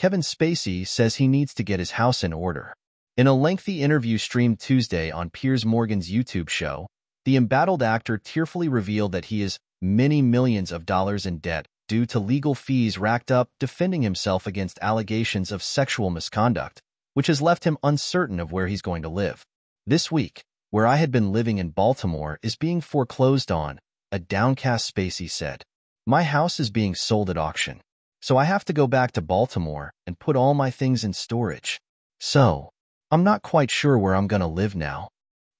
Kevin Spacey says he needs to get his house in order. In a lengthy interview streamed Tuesday on Piers Morgan's YouTube show, the embattled actor tearfully revealed that he is many millions of dollars in debt due to legal fees racked up defending himself against allegations of sexual misconduct, which has left him uncertain of where he's going to live. This week, where I had been living in Baltimore is being foreclosed on, a downcast Spacey said. My house is being sold at auction, so I have to go back to Baltimore and put all my things in storage. So, I'm not quite sure where I'm going to live now.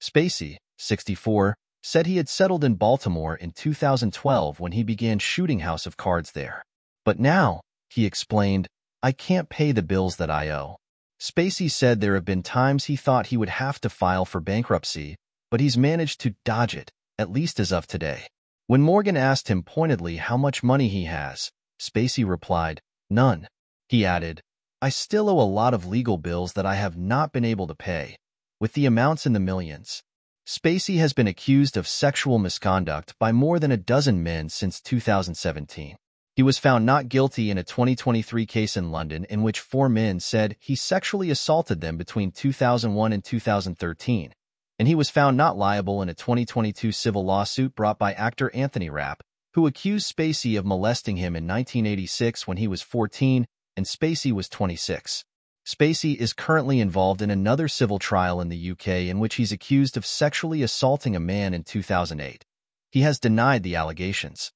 Spacey, 64, said he had settled in Baltimore in 2012 when he began shooting House of Cards there. But now, he explained, I can't pay the bills that I owe. Spacey said there have been times he thought he would have to file for bankruptcy, but he's managed to dodge it, at least as of today. When Morgan asked him pointedly how much money he has, Spacey replied, none. He added, I still owe a lot of legal bills that I have not been able to pay, with the amounts in the millions. Spacey has been accused of sexual misconduct by more than a dozen men since 2017. He was found not guilty in a 2023 case in London in which four men said he sexually assaulted them between 2001 and 2013, and he was found not liable in a 2022 civil lawsuit brought by actor Anthony Rapp, who accused Spacey of molesting him in 1986 when he was 14 and Spacey was 26. Spacey is currently involved in another civil trial in the UK in which he's accused of sexually assaulting a man in 2008. He has denied the allegations.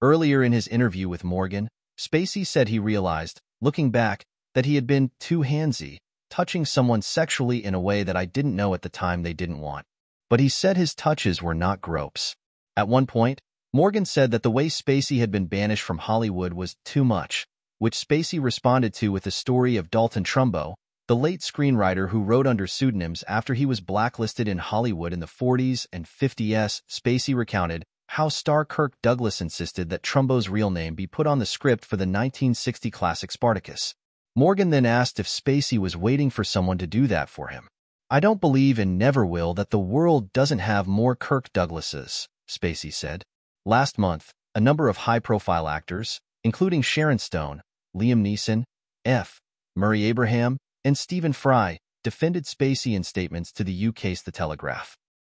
Earlier in his interview with Morgan, Spacey said he realized, looking back, that he had been too handsy, touching someone sexually in a way that I didn't know at the time they didn't want. But he said his touches were not gropes. At one point, Morgan said that the way Spacey had been banished from Hollywood was too much, which Spacey responded to with the story of Dalton Trumbo, the late screenwriter who wrote under pseudonyms after he was blacklisted in Hollywood in the 40s and 50s. Spacey recounted how star Kirk Douglas insisted that Trumbo's real name be put on the script for the 1960 classic Spartacus. Morgan then asked if Spacey was waiting for someone to do that for him. I don't believe and never will that the world doesn't have more Kirk Douglases, Spacey said. Last month, a number of high-profile actors, including Sharon Stone, Liam Neeson, F. Murray Abraham, and Stephen Fry defended Spacey in statements to the UK's The Telegraph.